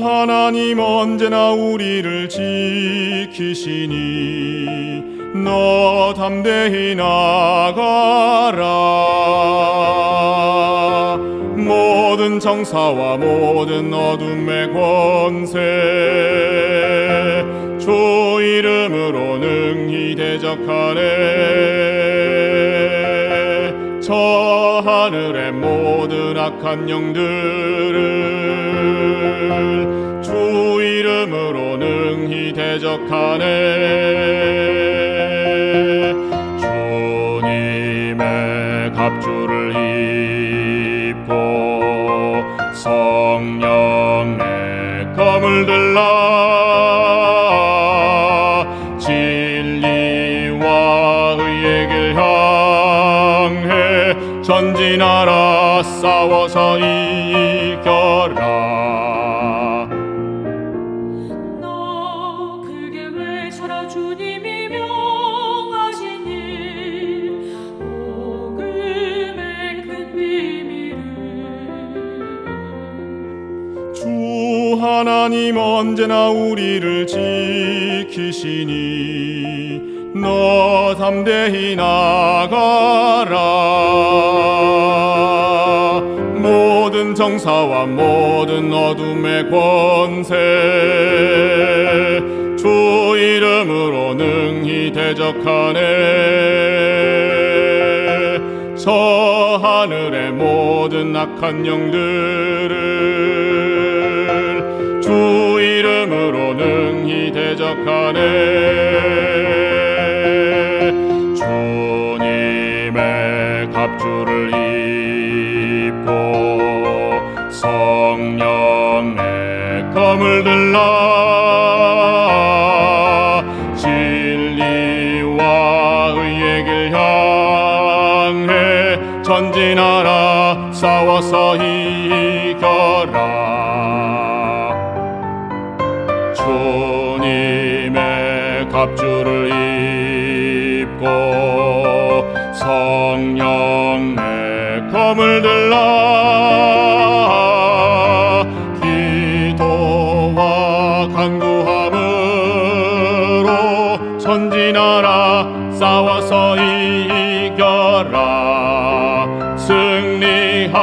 하나님 언제나 우리를 지키시니 너 담대히 나가라. 모든 정사와 모든 어둠의 권세 주 이름으로 능히 대적하네. 저 하늘의 모든 악한 영들을 주 이름으로 능히 대적하네. 주님의 갑주를 입고 성령의 검을 들라 전진하라 싸워서 이겨라. 너 크게 외쳐라 주님이 명하시니 복음의 큰 비밀을. 주 하나님 언제나 우리를 지키시니 너 담대히 나가라. 모든 정사와 모든 어둠의 권세 주 이름으로 능히 대적하네. 저 하늘의 모든 악한 영들을 주 이름으로 능히 대적하네 검을 들라 진리와 의의 길 향해 전진하라 싸워서 이겨라. 주님의 갑주를 입고 싸워서 이겨라. 승리하라.